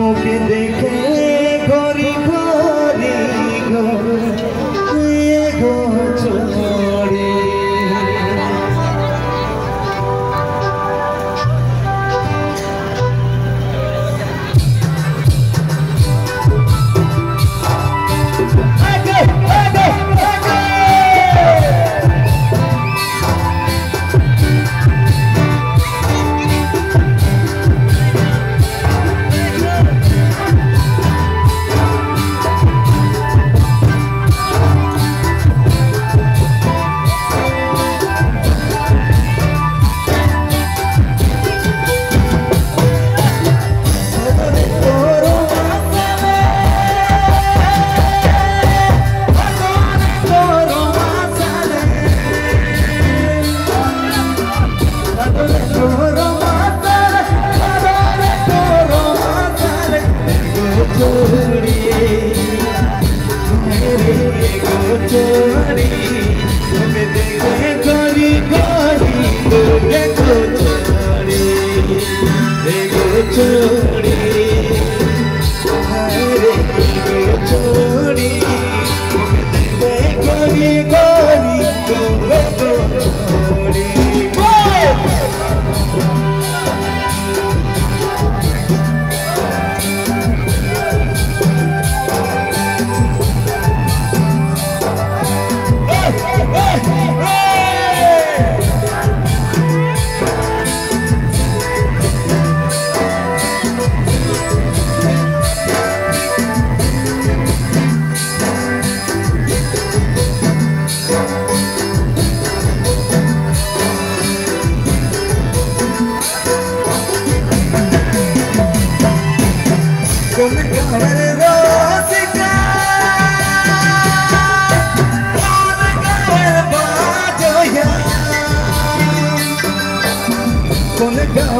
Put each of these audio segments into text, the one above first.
amo que te quero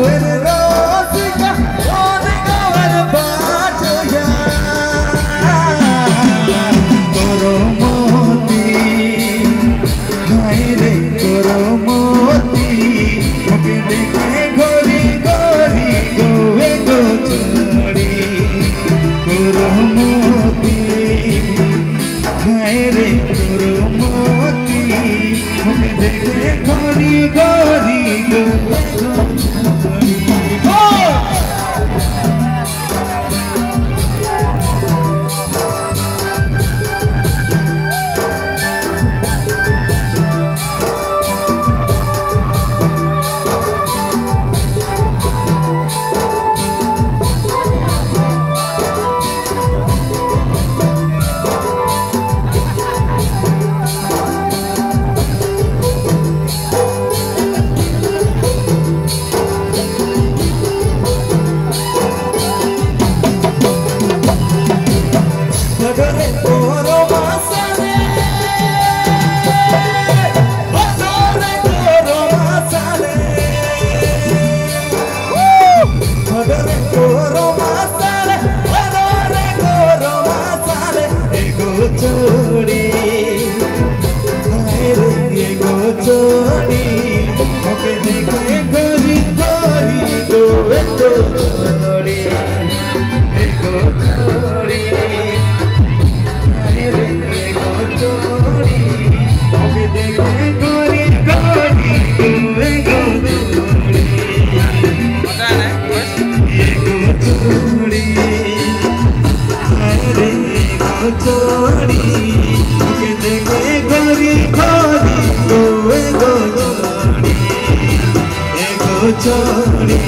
কোন গাওয়ের রসিকা কোন Thank নগরে তোর মাসালে নগরে তোর মাসালে নগরে তোর মাসালে নগরে তোর মাসালে এগো চোড়ি হায়রে এগো চোড়ি ওকে দেখে গরি গরি গো এগো চোড়ি এগো চোরি। দেখে গরি গরি গোয়ে গো চোরি এগো চোরি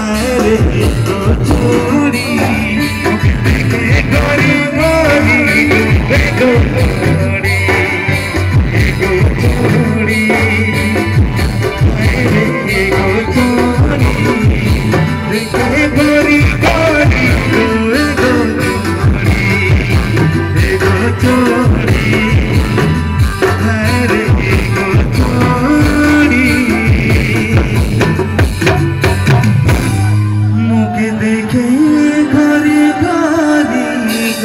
আরে এগো চোরি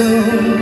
soon